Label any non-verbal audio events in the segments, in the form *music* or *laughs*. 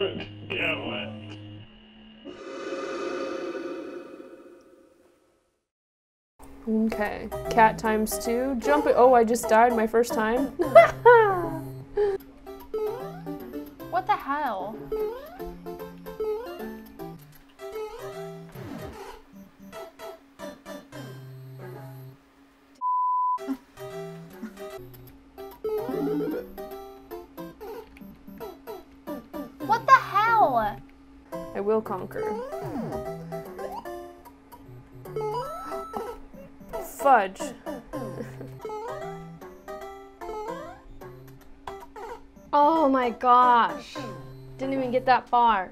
*laughs* Ridiculous. Okay, cat times two. Jump it. Oh, I just died my first time. *laughs* What the hell? Will conquer. Fudge. Oh my gosh. Didn't even get that far.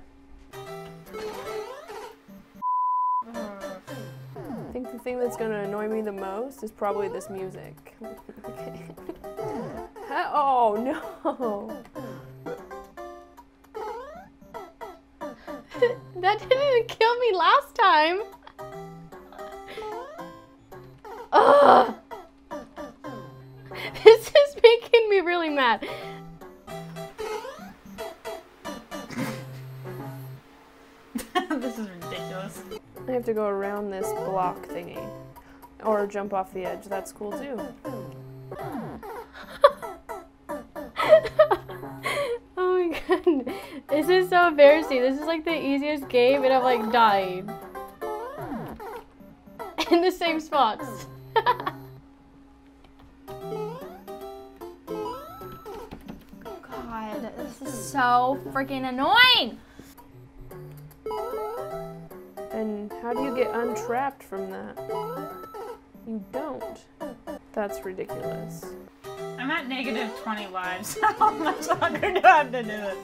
I think the thing that's gonna annoy me the most is probably this music. *laughs* okay. *laughs* Oh no! *laughs* that didn't even kill me last time. Ugh. *laughs* This is making me really mad. *laughs* this is ridiculous. I have to go around this block thingy. Or jump off the edge, that's cool too. This is so embarrassing. This is like the easiest game and I'm like dying. *laughs* In the same spots. god, this is so freaking annoying. And how do you get untrapped from that? You don't. That's ridiculous. I'm at negative 20 lives. *laughs* How much longer do I have to do this?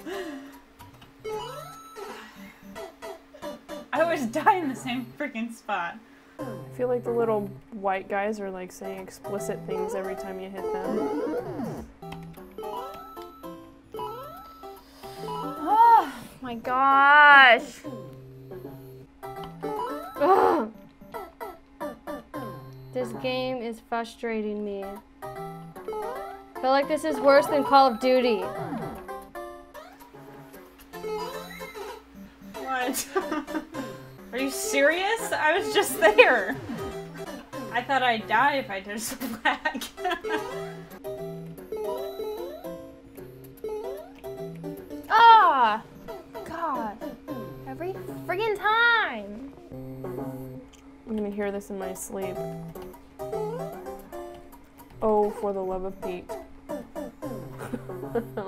I always *laughs* die in the same freaking spot. I feel like the little white guys are like saying explicit things every time you hit them. Oh my gosh. Ugh. This game is frustrating me. I feel like this is worse than Call of Duty. What? *laughs* You serious? I was just there. I thought I'd die if I did a flag. *laughs* Ah! God. Every friggin' time. I'm gonna hear this in my sleep. Oh, for the love of Pete. *laughs*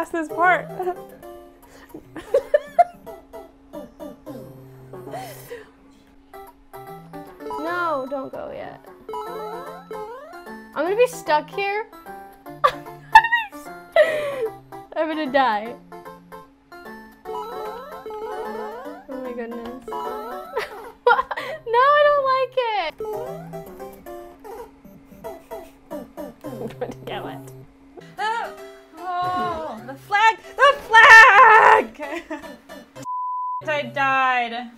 past this part. No, don't go yet. I'm gonna be stuck here. *laughs* I'm gonna die. Oh my goodness. *laughs* no, I don't like it. I'm going to kill it. *laughs* I died.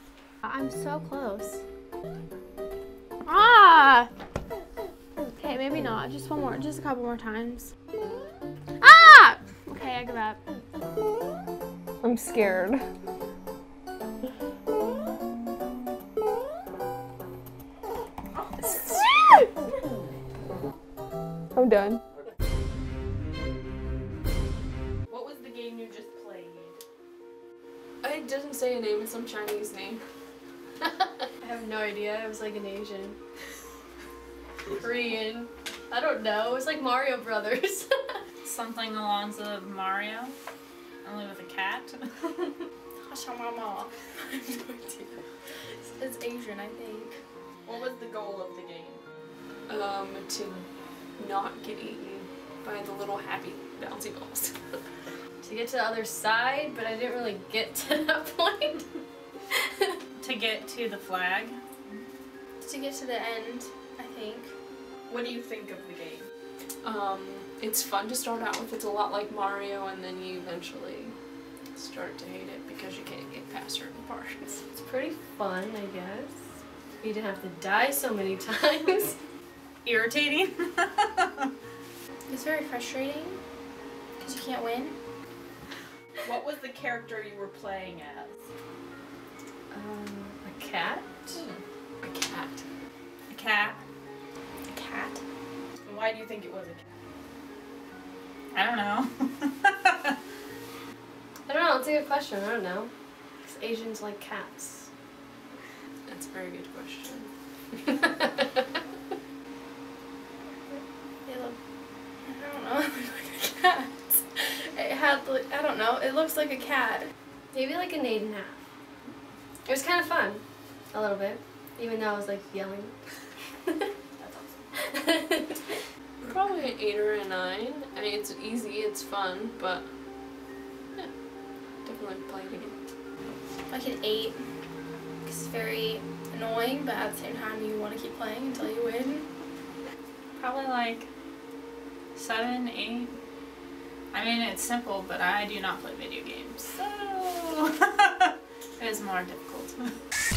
I'm so close. Ah! Okay, maybe not. Just one more. Just a couple more times. Ah! Okay, I give up. I'm scared. *laughs* I'm done. Say a name, it's some Chinese name. *laughs* I have no idea. It was like an Asian. *laughs* Korean. I don't know. It was like Mario Brothers. *laughs* Something along the Mario. Only with a cat? Hashamama. I have no idea. It's Asian, I think. What was the goal of the game? Um, to not get eaten by the little happy bouncy balls. To get to the other side, but I didn't really get *laughs* to that point. *laughs* to get to the flag? To get to the end, I think. What do you think of the game? Um, it's fun to start out with. It's a lot like Mario, and then you eventually start to hate it because you can't get past certain parts. It's pretty fun, I guess. You didn't have to die so many *laughs* times. Irritating? It's very frustrating because you can't win. What was the character you were playing as? Um, a cat? A cat. A cat? A cat. And why do you think it was a cat? I don't know. *laughs* I don't know. It's a good question. I don't know. 'Cause Asians like cats. That's a very good question. *laughs* It like- I don't know. It looks like a cat. Maybe like an eight and a half. It was kind of fun, a little bit, even though I was like yelling. That's *laughs* awesome. Probably an eight or a nine. I mean, it's easy, it's fun, but yeah, definitely play it again. like an eight. 'Cause it's very annoying, but at the same time, you want to keep playing until you win. Probably like seven, eight. I mean, it's simple, but I do not play video games, so *laughs* it is more difficult. *laughs*